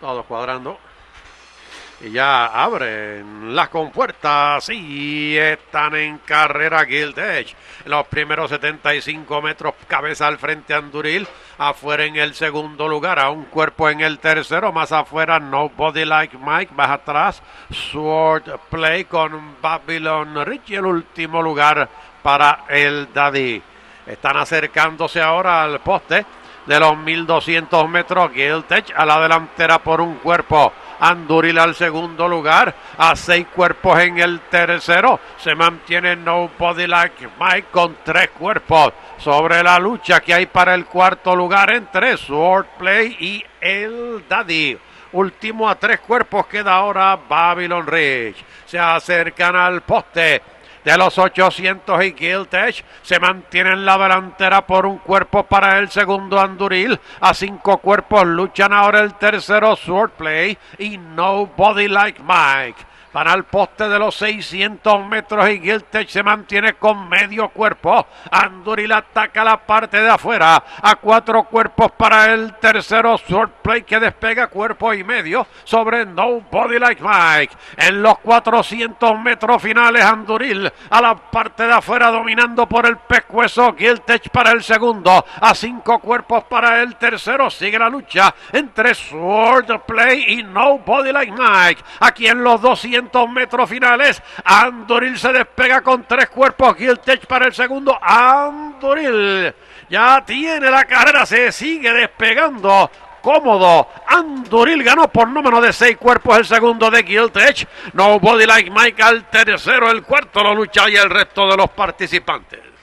Todos cuadrando. Y ya abren las compuertas y están en carrera Guild Edge. Los primeros 75 metros, cabeza al frente Anduril. Afuera en el segundo lugar, a un cuerpo en el tercero. Más afuera, Nobody Like Mike. Más atrás, Sword Play con Babylon Rich. El último lugar para el Daddy. Están acercándose ahora al poste de los 1200 metros. Giltech a la delantera por un cuerpo. Anduril al segundo lugar, a seis cuerpos en el tercero. Se mantiene Nobody Like Mike con tres cuerpos sobre la lucha que hay para el cuarto lugar entre Swordplay y el Daddy. Último a tres cuerpos queda ahora Babylon Ridge. Se acercan al poste de los 800 y Giltech se mantiene en la delantera por un cuerpo para el segundo Anduril. A cinco cuerpos luchan ahora el tercero Swordplay y Nobody Like Mike. Van al poste de los 600 metros y Giltech se mantiene con medio cuerpo. Anduril ataca la parte de afuera. A cuatro cuerpos para el tercero Swordplay que despega cuerpo y medio sobre Nobody Like Mike. En los 400 metros finales Anduril a la parte de afuera dominando por el pescuezo. Giltech para el segundo. A cinco cuerpos para el tercero. Sigue la lucha entre Swordplay y Nobody Like Mike. Aquí en los 200 metros finales. Andoril se despega con tres cuerpos. Giltech para el segundo. Andoril ya tiene la carrera. Se sigue despegando cómodo. Anduril ganó por número de seis cuerpos el segundo de Giltech. Nobody like Mike al tercero, el cuarto lo lucha y el resto de los participantes.